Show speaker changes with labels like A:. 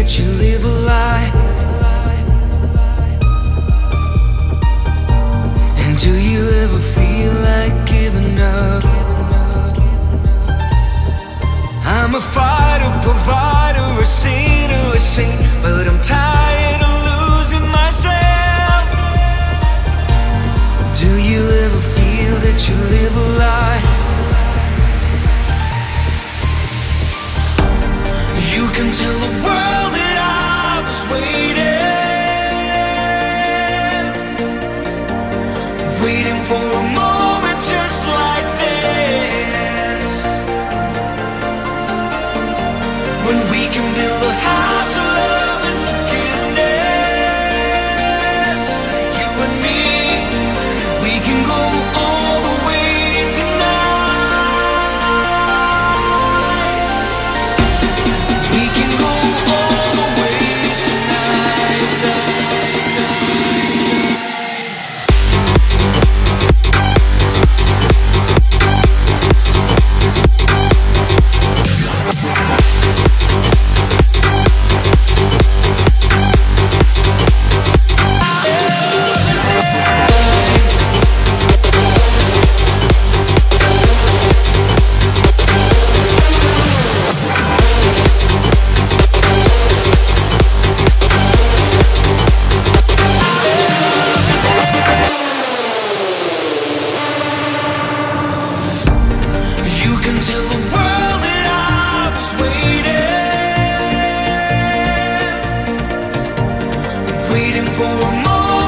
A: that you live a lie? And do you ever feel like giving up? I'm a fighter, provider, a sinner, a saint, but I'm tired of losing myself. Do you ever feel that you live a lie? You can tell the world waiting, waiting for a moment waiting, for a moment.